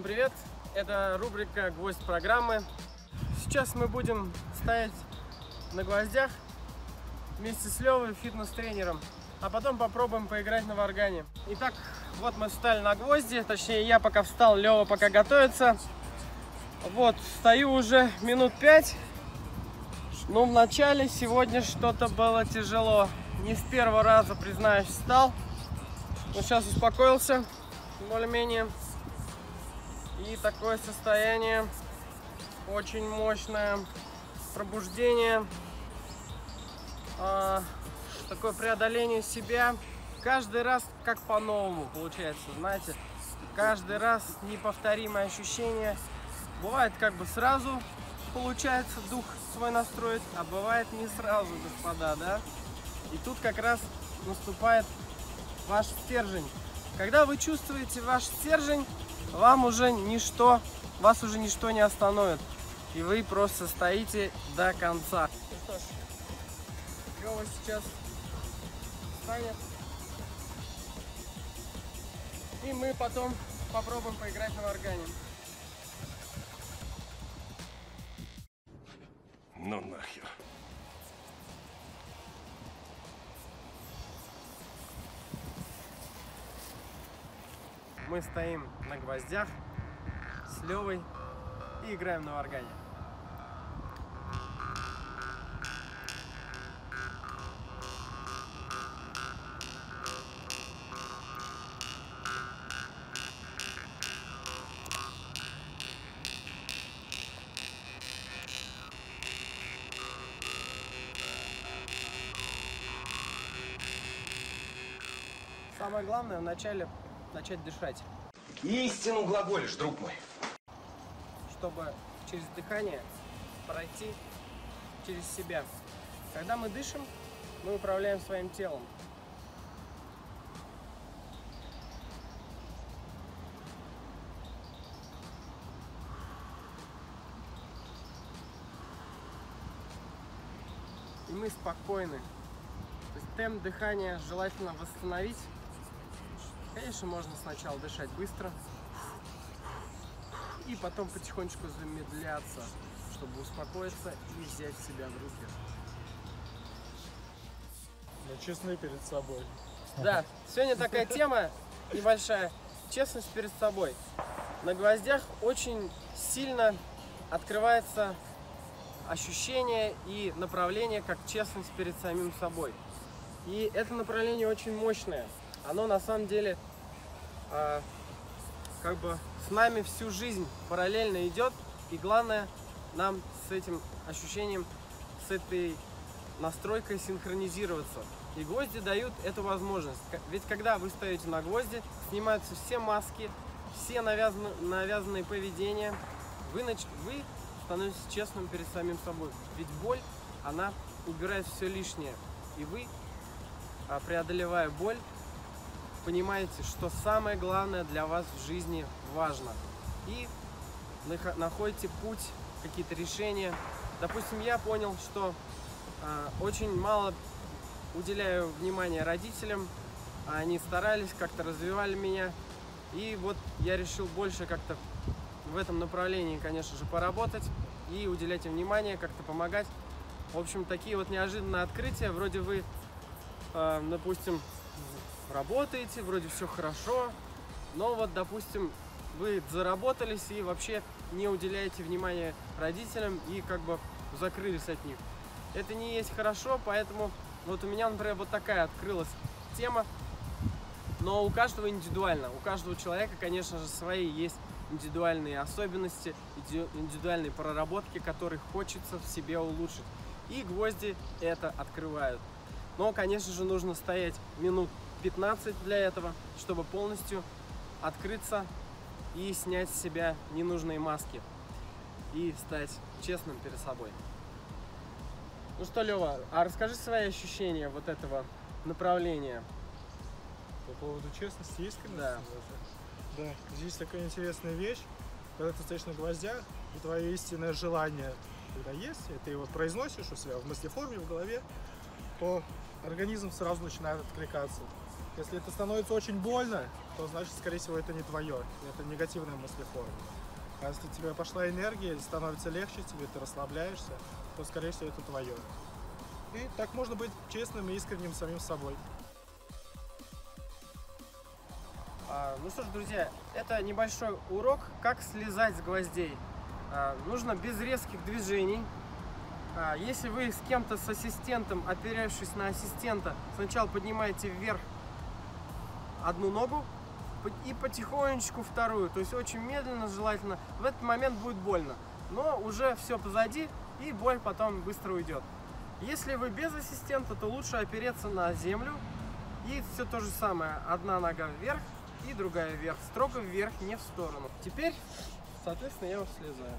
Всем привет! Это рубрика «Гвоздь программы». Сейчас мы будем стоять на гвоздях вместе с Левой, фитнес-тренером, а потом попробуем поиграть на варгане. Итак, вот мы встали на гвозди, точнее я пока встал, Лева пока готовится. Вот, стою уже минут пять. Ну, в начале сегодня что-то было тяжело. Не с первого раза, признаюсь, встал. Но сейчас успокоился, более-менее. И такое состояние очень мощное. Пробуждение. А, такое преодоление себя. Каждый раз как по-новому получается, знаете. Каждый раз неповторимое ощущение. Бывает как бы сразу получается дух свой настроить, а бывает не сразу, господа, да? И тут как раз наступает ваш стержень. Когда вы чувствуете ваш стержень, вам уже ничто, вас уже ничто не остановит. И вы просто стоите до конца. Ну что ж, Лёва сейчас встанет. И мы потом попробуем поиграть на органе. Ну нахер. Мы стоим на гвоздях с Левой и играем на варгане. Самое главное вначале начать дышать, Истину глаголишь, друг мой. чтобы через дыхание пройти через себя. Когда мы дышим, мы управляем своим телом. И мы спокойны. То есть темп дыхания желательно восстановить. Конечно, можно сначала дышать быстро и потом потихонечку замедляться, чтобы успокоиться и взять себя в руки. Мы честны перед собой. Да, сегодня такая тема небольшая. Честность перед собой. На гвоздях очень сильно открывается ощущение и направление, как честность перед самим собой. И это направление очень мощное. Оно на самом деле а, как бы с нами всю жизнь параллельно идет. И главное нам с этим ощущением, с этой настройкой синхронизироваться. И гвозди дают эту возможность. Ведь когда вы стоите на гвозди, снимаются все маски, все навязаны- навязанные поведения. Вы, вы становитесь честным перед самим собой. Ведь боль, она убирает все лишнее. И вы, а, преодолевая боль, понимаете, что самое главное для вас в жизни важно. И нах- находите путь, какие-то решения. Допустим, я понял, что а, очень мало уделяю внимания родителям. Они старались, как-то развивали меня. И вот я решил больше как-то в этом направлении, конечно же, поработать и уделять им внимание, как-то помогать. В общем, такие вот неожиданные открытия. Вроде вы, э, допустим, работаете, вроде все хорошо, но вот, допустим, вы заработались и вообще не уделяете внимания родителям и как бы закрылись от них. Это не есть хорошо, поэтому вот у меня, например, вот такая открылась тема, но у каждого индивидуально, у каждого человека, конечно же, свои есть индивидуальные особенности, индивидуальные проработки, которые хочется в себе улучшить. И гвозди это открывают. Но, конечно же, нужно стоять минут 15 для этого, чтобы полностью открыться и снять с себя ненужные маски и стать честным перед собой. Ну что, Лева, а расскажи свои ощущения вот этого направления. По поводу честности искренности. Да. Да. Здесь такая интересная вещь. Когда ты стоишь на гвоздях, и твое истинное желание, когда есть, и ты его произносишь у себя в мыслеформе, в голове, то организм сразу начинает откликаться. Если это становится очень больно, то значит, скорее всего, это не твое. Это негативная мыслеформа. А если у тебя пошла энергия, становится легче тебе, ты расслабляешься, то, скорее всего, это твое. И так можно быть честным и искренним самим собой. А, ну что ж, друзья, это небольшой урок, как слезать с гвоздей. А, нужно без резких движений. А, если вы с кем-то, с ассистентом, оперевшись на ассистента, сначала поднимаете вверх одну ногу и потихонечку вторую. То есть очень медленно, желательно. В этот момент будет больно. Но уже все позади, и боль потом быстро уйдет. Если вы без ассистента, то лучше опереться на землю. И все то же самое. Одна нога вверх и другая вверх. Строго вверх, не в сторону. Теперь, соответственно, я уже слезаю.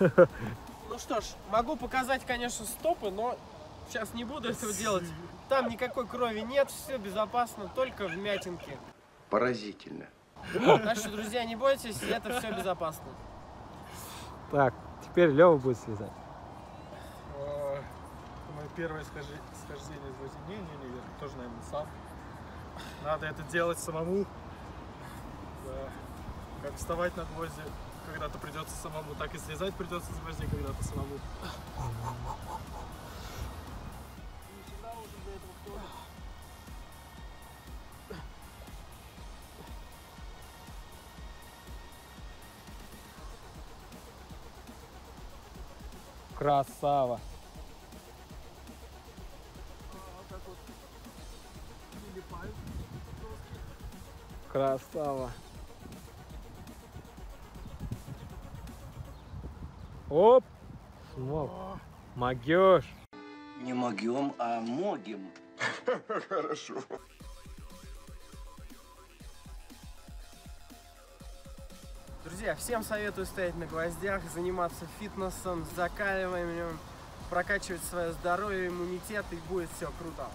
Ну что ж, могу показать, конечно, стопы, но сейчас не буду этого делать. Там никакой крови нет, все безопасно, только вмятинки. Поразительно. Так что, друзья, не бойтесь, это все безопасно. Так, теперь Лева будет слезать. Э, Мое первое схождение с гвоздей. Не-не-не, я тоже, наверное, сам. Надо это делать самому. Да. Как вставать на гвозди когда-то придется самому, так и слезать придется с гвоздей когда-то самому. Красава. Красава. Оп! Смог. Могешь. Не могем, а могем. Хорошо. Друзья, всем советую стоять на гвоздях, заниматься фитнесом, закаливанием, прокачивать свое здоровье, иммунитет, и будет все круто.